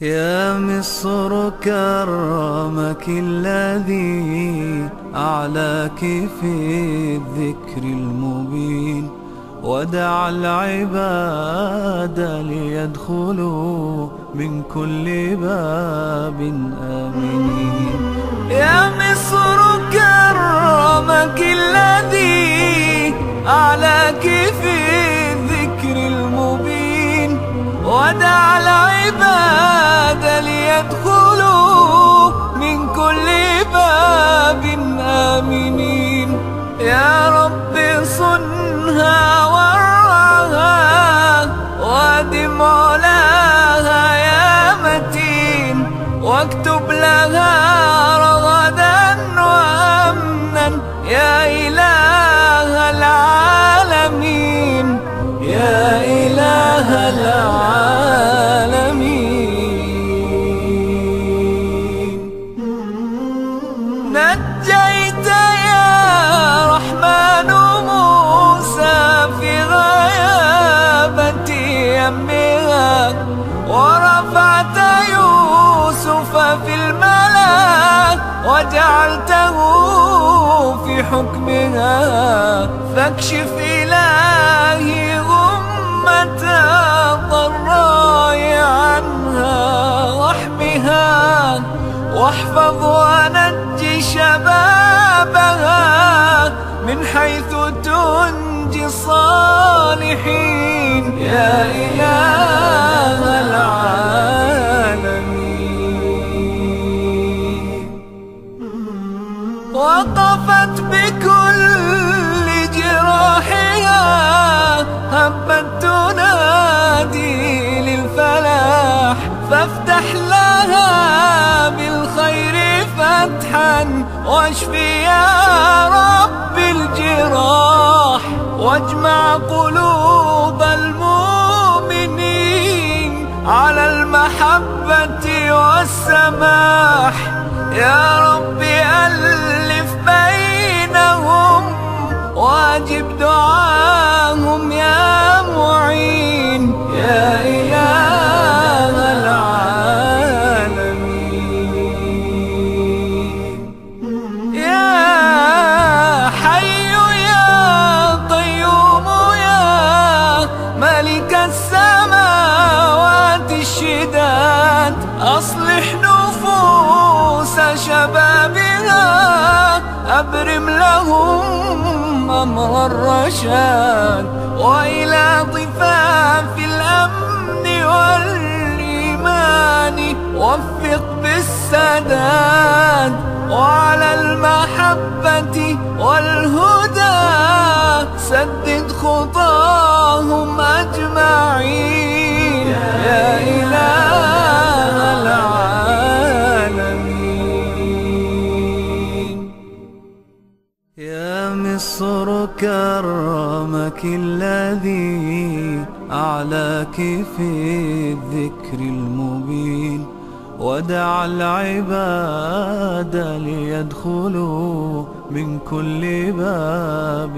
يا مصر كرمك الذي أعلاك في الذكر المبين ودعا العباد ليدخلوا من كل باب آمنين. يا مصر كرمك الذي أعلاك في الذكر المبين ودعا العباد صنها ورعاها وادم يا متين واكتب الملا وجعلته في حكمها. فاكشف إلهي غمة الضراء عنها واحمها. واحفظ ونج شبابها من حيث تنجي الصالحين يا إله وقفت بكل جراحها هبت تنادي للفلاح فافتح لها بالخير فتحا واشفي يا رب الجراح واجمع قلوب المؤمنين على المحبة والسماح. يا رب ألف بينهم واجب دعاهم يا معين يا إله العالمين. يا حي يا قيوم يا ملك السماوات الشداد أصلح نفوس أبرم لهم أمر الرشاد وإلى ضفاف الأمن والإيمان. وفق بالسداد وعلى المحبة والهدى. سدد خطاهم أجمعين. يا إله مصر كرمك الذي أعلاك في الذكر المبين. ودعا العباد ليدخلوا من كل باب